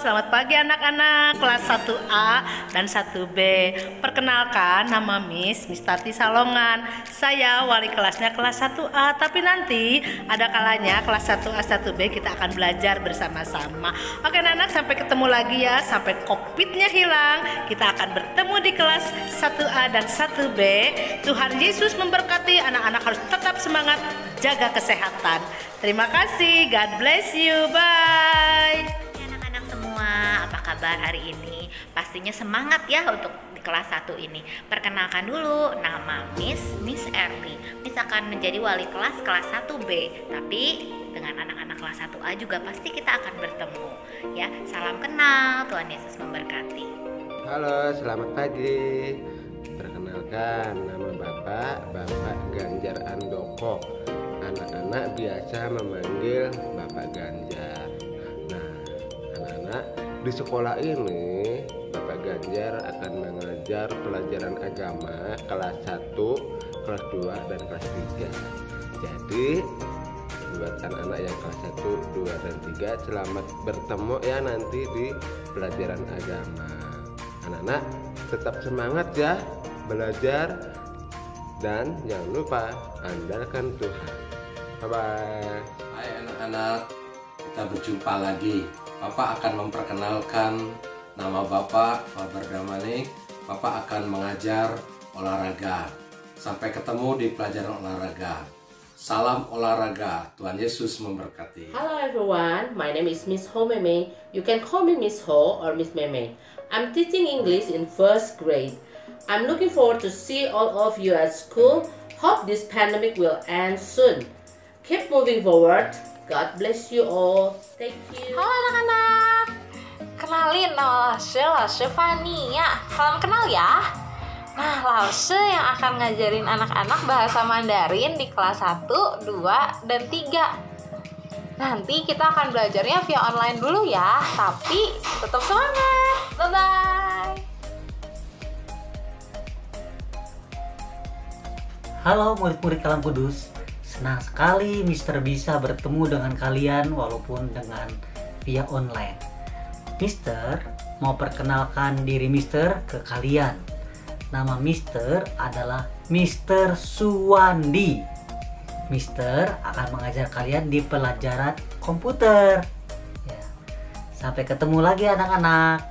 selamat pagi anak-anak kelas 1A dan 1B. Perkenalkan nama Miss Miss Tati Salongan. Saya wali kelasnya kelas 1A, tapi nanti ada kalanya kelas 1A 1B kita akan belajar bersama-sama. Oke anak-anak sampai ketemu lagi ya, sampai covidnya hilang. Kita akan bertemu di kelas 1A dan 1B. Tuhan Yesus memberkati anak-anak harus tetap semangat jaga kesehatan. Terima kasih. God bless you. Bye kabar hari ini? Pastinya semangat ya untuk di kelas 1 ini. Perkenalkan dulu, nama Miss Miss Erli. Miss akan menjadi wali kelas kelas 1B, tapi dengan anak-anak kelas 1A juga pasti kita akan bertemu. Ya, salam kenal. Tuhan Yesus memberkati. Halo, selamat pagi. Perkenalkan nama Bapak, Bapak Ganjar Andoko. Anak-anak biasa memanggil Bapak Ganjar. Di sekolah ini Bapak Ganjar akan mengajar pelajaran agama kelas 1, kelas 2 dan kelas 3. Jadi buat anak-anak yang kelas 1, 2 dan 3 selamat bertemu ya nanti di pelajaran agama. Anak-anak tetap semangat ya belajar dan jangan lupa andalkan Tuhan. Bye bye. Hai anak-anak, kita berjumpa lagi Bapak akan memperkenalkan nama Bapak, Faber Damanik. Bapak akan mengajar olahraga. Sampai ketemu di pelajaran olahraga. Salam olahraga. Tuhan Yesus memberkati. Hello everyone, my name is Miss Ho Meme. You can call me Miss Ho or Miss Meme. I'm teaching English in first grade. I'm looking forward to see all of you at school. Hope this pandemic will end soon. Keep moving forward. God bless you all. Thank you. Halo anak-anak. Kenalin nama Lase, Lase Fania. Salam kenal ya. Nah, Lase yang akan ngajarin anak-anak bahasa Mandarin di kelas 1, 2, dan 3. Nanti kita akan belajarnya via online dulu ya, tapi tetap semangat. Bye-bye. Halo murid-murid Kalam Kudus. Senang sekali Mister bisa bertemu dengan kalian walaupun dengan via online. Mister mau perkenalkan diri Mister ke kalian. Nama Mister adalah Mister Suwandi. Mister akan mengajar kalian di pelajaran komputer. Ya. Sampai ketemu lagi anak-anak.